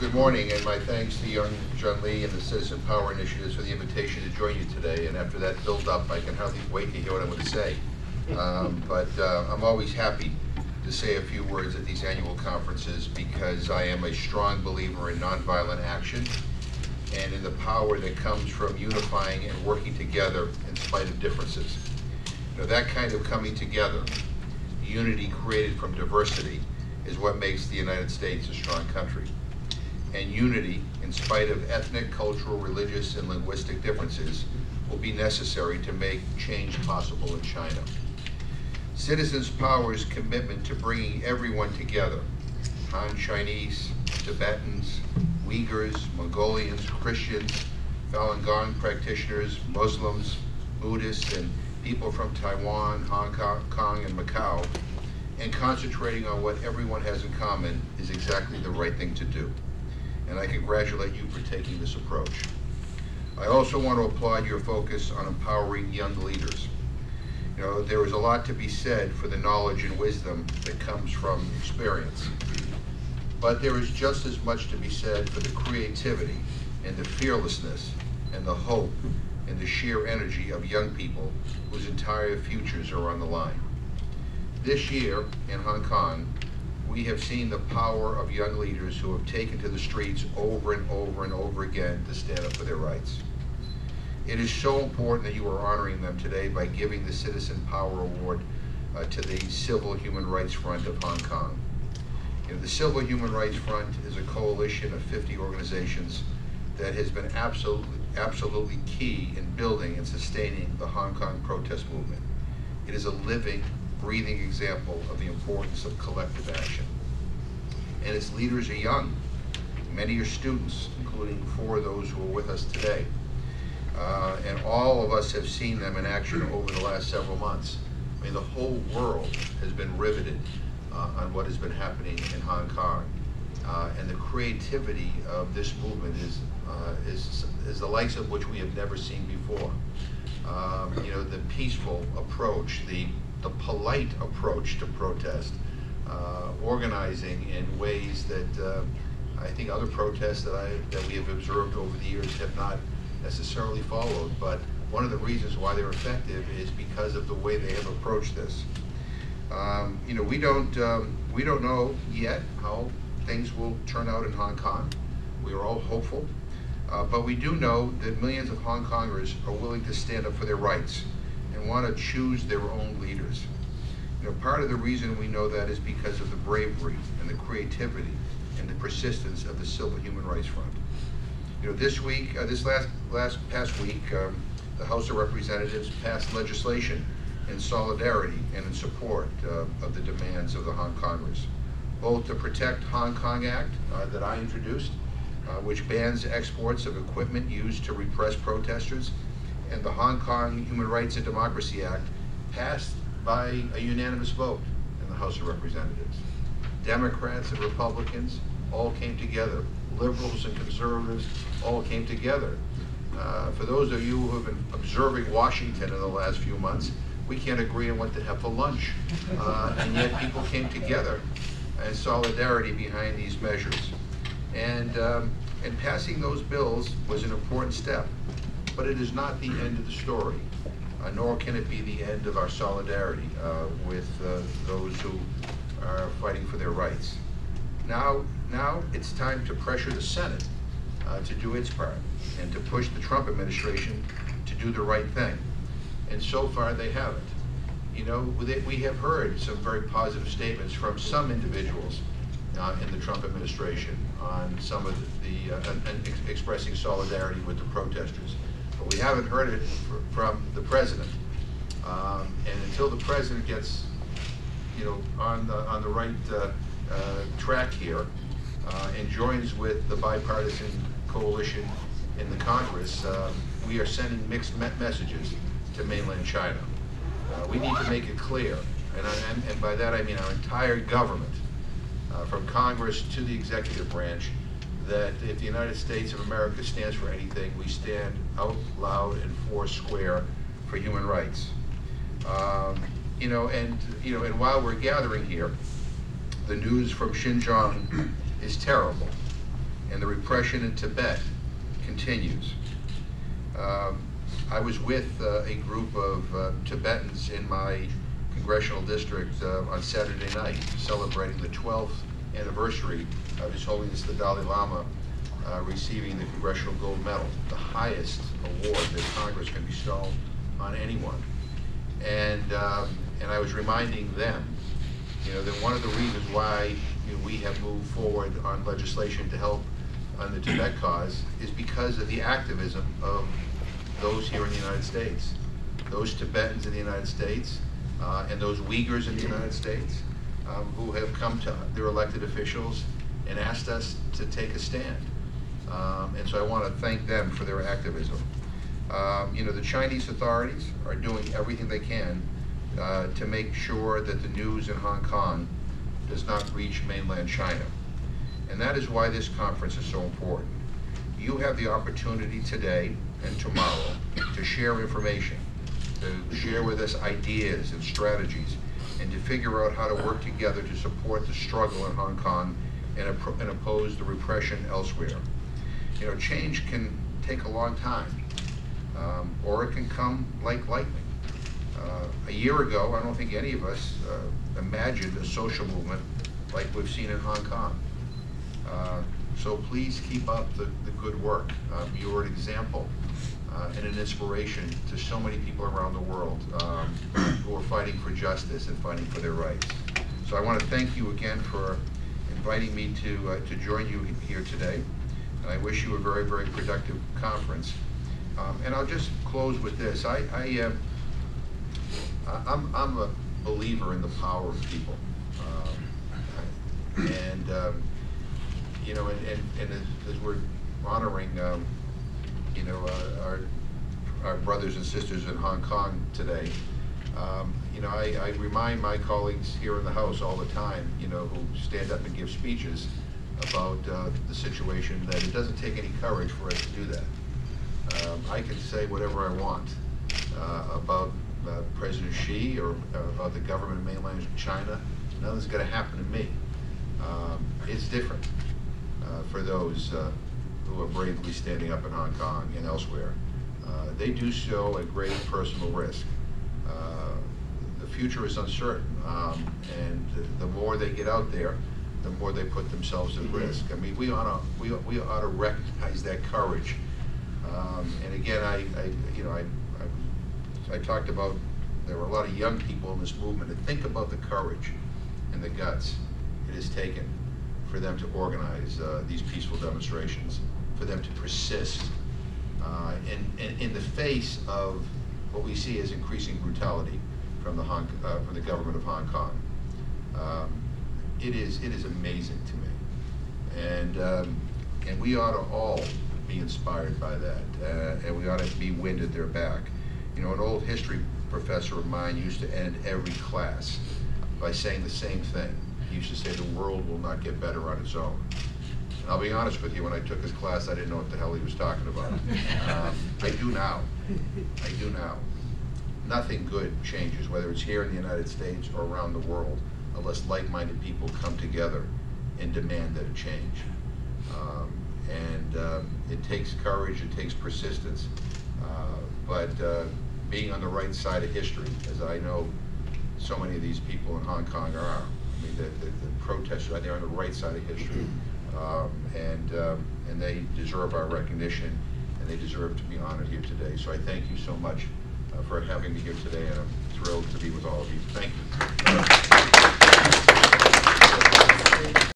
good morning, and my thanks to Young Jun Lee and the Citizen Power Initiatives for the invitation to join you today. And after that build-up, I can hardly wait to hear what I'm going to say. Um, but uh, I'm always happy to say a few words at these annual conferences because I am a strong believer in nonviolent action and in the power that comes from unifying and working together in spite of differences. You know, that kind of coming together, unity created from diversity, is what makes the United States a strong country. And unity, in spite of ethnic, cultural, religious, and linguistic differences, will be necessary to make change possible in China. Citizens Power's commitment to bringing everyone together, Han Chinese, Tibetans, Uyghurs, Mongolians, Christians, Falun Gong practitioners, Muslims, Buddhists, and people from Taiwan, Hong Kong, and Macau, and concentrating on what everyone has in common is exactly the right thing to do. And I congratulate you for taking this approach. I also want to applaud your focus on empowering young leaders. You know, there is a lot to be said for the knowledge and wisdom that comes from experience. But there is just as much to be said for the creativity and the fearlessness and the hope and the sheer energy of young people whose entire futures are on the line. This year in Hong Kong, we have seen the power of young leaders who have taken to the streets over and over and over again to stand up for their rights. It is so important that you are honoring them today by giving the Citizen Power Award uh, to the Civil Human Rights Front of Hong Kong. You know, the Civil Human Rights Front is a coalition of 50 organizations that has been absolutely, absolutely key in building and sustaining the Hong Kong protest movement. It is a living, breathing example of the importance of collective action. And its leaders are young. Many are students, including four of those who are with us today. Uh, and all of us have seen them in action over the last several months. I mean, the whole world has been riveted uh, on what has been happening in Hong Kong. Uh, and the creativity of this movement is, uh, is, is the likes of which we have never seen before. Um, you know, the peaceful approach, the, the polite approach to protest, uh, organizing in ways that uh, I think other protests that, I, that we have observed over the years have not necessarily followed. But one of the reasons why they're effective is because of the way they have approached this. Um, you know, we don't um, we don't know yet how things will turn out in Hong Kong. We are all hopeful, uh, but we do know that millions of Hong Kongers are willing to stand up for their rights and want to choose their own leaders. You know, part of the reason we know that is because of the bravery and the creativity and the persistence of the Civil Human Rights Front. You know, this week, uh, this last last past week, um, the House of Representatives passed legislation in solidarity and in support uh, of the demands of the Hong Kongers. Both the Protect Hong Kong Act uh, that I introduced, uh, which bans exports of equipment used to repress protesters, and the Hong Kong Human Rights and Democracy Act, passed by a unanimous vote in the House of Representatives. Democrats and Republicans all came together. Liberals and conservatives all came together. Uh, for those of you who have been observing Washington in the last few months, we can't agree on what to have for lunch. Uh, and yet people came together in solidarity behind these measures. And, um, and passing those bills was an important step, but it is not the end of the story, uh, nor can it be the end of our solidarity uh, with uh, those who are fighting for their rights. Now, now it's time to pressure the Senate uh, to do its part and to push the Trump administration to do the right thing and so far they haven't. You know, we have heard some very positive statements from some individuals uh, in the Trump administration on some of the, uh, and ex expressing solidarity with the protesters. Haven't heard it from the president. Um, and until the president gets, you know, on the, on the right uh, uh track here uh, and joins with the bipartisan coalition in the Congress, um, we are sending mixed me messages to mainland China. Uh, we need to make it clear, and, and, and, by that I mean our entire government, uh, from Congress to the executive branch, that if the United States of America stands for anything, we stand out loud and four square for human rights. Um, you know, and you know, and while we're gathering here, the news from Xinjiang is terrible, and and the repression in Tibet continues. Um, I was with uh, a group of uh, Tibetans in my congressional district uh, on Saturday night celebrating the 12th anniversary of His Holiness the Dalai Lama uh, receiving the Congressional Gold Medal, the highest award that Congress can bestow on anyone. And, um, and I was reminding them, you know, that one of the reasons why you know, we have moved forward on legislation to help on the Tibet cause is because of the activism of those here in the United States, those Tibetans in the United States, uh, and those Uyghurs in the United States, um, who have come to their elected officials and asked us to take a stand. Um, and so I want to thank them for their activism. Um, you know, the Chinese authorities are doing everything they can uh, to make sure that the news in Hong Kong does not reach mainland China. And that is why this conference is so important. You have the opportunity today and tomorrow to share information, to share with us ideas and strategies, and to figure out how to work together to support the struggle in Hong Kong and, and oppose the repression elsewhere. You know, change can take a long time, um, or it can come like lightning. Uh, a year ago, I don't think any of us uh, imagined a social movement like we've seen in Hong Kong. Uh, so please keep up the, the good work. Um, you're an example uh, and an inspiration to so many people around the world um, are fighting for justice and fighting for their rights. So I want to thank you again for inviting me to, uh, to join you here today. And I wish you a very, very productive conference. Um, and I'll just close with this. I, I, uh, I'm, I'm a believer in the power of people. Um, and, um, you know, and, and, and as, as, we're honoring, um, you know, uh, our, our brothers and sisters in Hong Kong today, um, you know, I, I remind my colleagues here in the House all the time, you know, who stand up and give speeches about uh, the situation, that it doesn't take any courage for us to do that. Um, I can say whatever I want uh, about uh, President Xi or uh, about the government of mainland China. Nothing's going to happen to me. Um, it's different uh, for those uh, who are bravely standing up in Hong Kong and elsewhere. They do so at great personal risk. The future is uncertain, um, and the more they get out there, the more they put themselves at risk. I mean, we ought to we, we ought to recognize that courage. Um, and again, I, I you know I, I, I talked about there were a lot of young people in this movement. And think about the courage and the guts it has taken for them to organize uh, these peaceful demonstrations, for them to persist uh, in, in, in, the face of what we see as increasing brutality from the, Hong, uh, from the government of Hong Kong. Um, it is it is amazing to me, and um, and we ought to all be inspired by that, uh, and we ought to be wind at their back. You know, an old history professor of mine used to end every class by saying the same thing. He used to say, "The world will not get better on its own." And I'll be honest with you, when I took his class, I didn't know what the hell he was talking about. Um, I do now. I do now. Nothing good changes, whether it's here in the United States or around the world unless like-minded people come together and demand that change. Um, and um, it takes courage, it takes persistence, uh, but uh, being on the right side of history, as I know so many of these people in Hong Kong are. I mean, the, the, the protesters, they're on the right side of history. Um, and, um, and they deserve our recognition, and they deserve to be honored here today. So I thank you so much for having me here today, and I'm thrilled to be with all of you. Thank you.